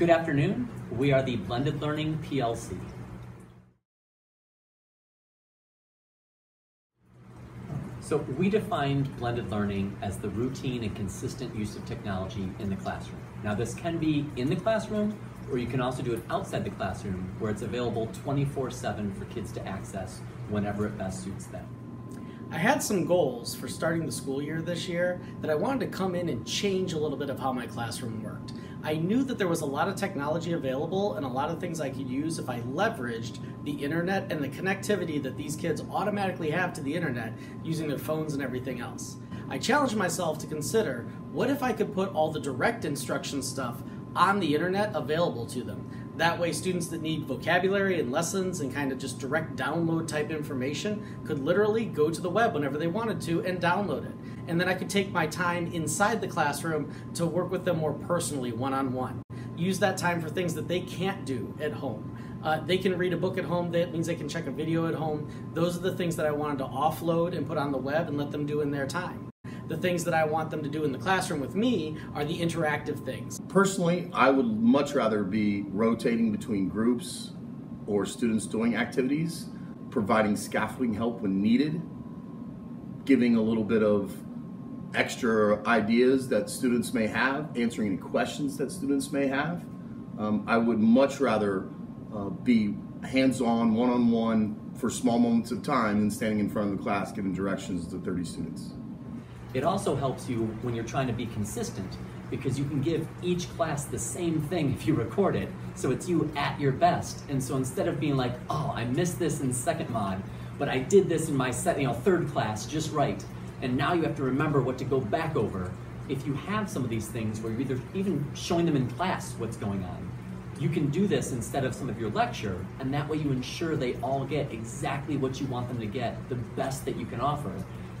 Good afternoon. We are the Blended Learning PLC. So we defined blended learning as the routine and consistent use of technology in the classroom. Now this can be in the classroom or you can also do it outside the classroom where it's available 24-7 for kids to access whenever it best suits them. I had some goals for starting the school year this year that I wanted to come in and change a little bit of how my classroom worked. I knew that there was a lot of technology available and a lot of things I could use if I leveraged the internet and the connectivity that these kids automatically have to the internet using their phones and everything else. I challenged myself to consider what if I could put all the direct instruction stuff on the internet available to them. That way, students that need vocabulary and lessons and kind of just direct download type information could literally go to the web whenever they wanted to and download it. And then I could take my time inside the classroom to work with them more personally, one on one. Use that time for things that they can't do at home. Uh, they can read a book at home, that means they can check a video at home. Those are the things that I wanted to offload and put on the web and let them do in their time the things that I want them to do in the classroom with me are the interactive things. Personally, I would much rather be rotating between groups or students doing activities, providing scaffolding help when needed, giving a little bit of extra ideas that students may have, answering any questions that students may have. Um, I would much rather uh, be hands-on, one-on-one for small moments of time than standing in front of the class giving directions to 30 students. It also helps you when you're trying to be consistent because you can give each class the same thing if you record it. So it's you at your best. And so instead of being like, oh, I missed this in second mod, but I did this in my set, you know, third class just right. And now you have to remember what to go back over. If you have some of these things where you're either even showing them in class what's going on, you can do this instead of some of your lecture, and that way you ensure they all get exactly what you want them to get, the best that you can offer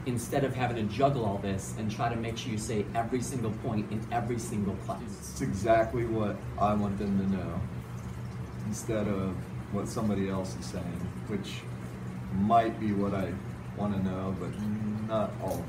instead of having to juggle all this and try to make sure you say every single point in every single class. It's exactly what I want them to know instead of what somebody else is saying, which might be what I want to know, but not all of it.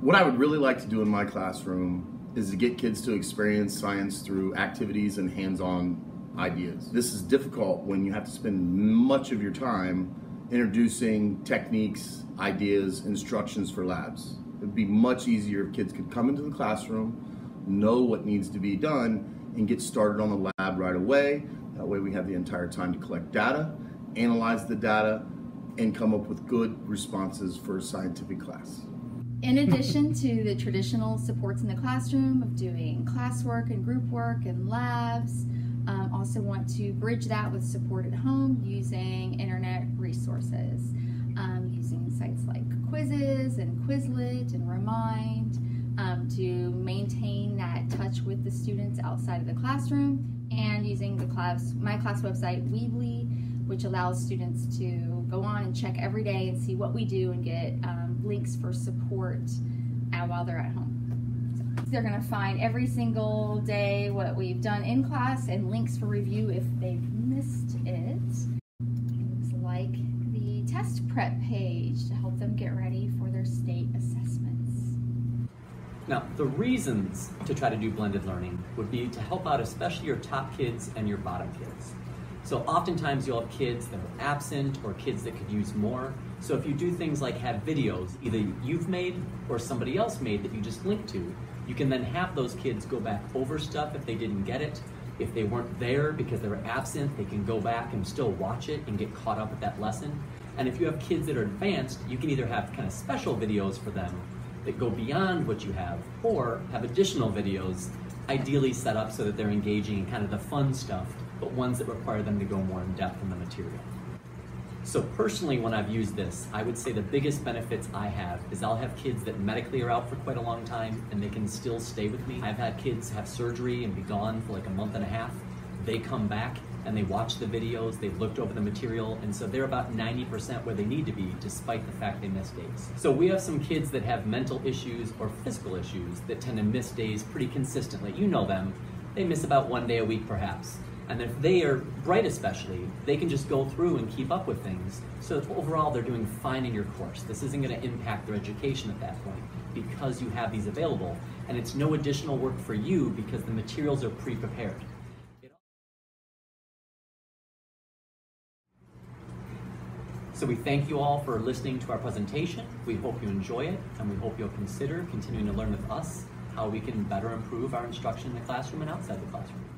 What I would really like to do in my classroom is to get kids to experience science through activities and hands-on ideas. This is difficult when you have to spend much of your time introducing techniques, ideas, instructions for labs. It'd be much easier if kids could come into the classroom, know what needs to be done, and get started on the lab right away. That way we have the entire time to collect data, analyze the data, and come up with good responses for a scientific class. In addition to the traditional supports in the classroom of doing classwork and group work and labs, um, also want to bridge that with support at home using internet resources, um, using sites like Quizizz and Quizlet and Remind um, to maintain that touch with the students outside of the classroom, and using the class my class website Weebly, which allows students to go on and check every day and see what we do and get um, links for support while they're at home. They're going to find every single day what we've done in class and links for review if they've missed it. Things like the test prep page to help them get ready for their state assessments. Now, the reasons to try to do blended learning would be to help out especially your top kids and your bottom kids. So oftentimes you'll have kids that are absent or kids that could use more. So if you do things like have videos, either you've made or somebody else made that you just link to, you can then have those kids go back over stuff if they didn't get it. If they weren't there because they were absent, they can go back and still watch it and get caught up with that lesson. And if you have kids that are advanced, you can either have kind of special videos for them that go beyond what you have, or have additional videos ideally set up so that they're engaging in kind of the fun stuff, but ones that require them to go more in depth in the material. So personally, when I've used this, I would say the biggest benefits I have is I'll have kids that medically are out for quite a long time and they can still stay with me. I've had kids have surgery and be gone for like a month and a half. They come back and they watch the videos, they've looked over the material, and so they're about 90% where they need to be despite the fact they miss days. So we have some kids that have mental issues or physical issues that tend to miss days pretty consistently. You know them. They miss about one day a week perhaps. And if they are bright especially, they can just go through and keep up with things. So overall, they're doing fine in your course. This isn't gonna impact their education at that point because you have these available. And it's no additional work for you because the materials are pre-prepared. So we thank you all for listening to our presentation. We hope you enjoy it, and we hope you'll consider continuing to learn with us how we can better improve our instruction in the classroom and outside the classroom.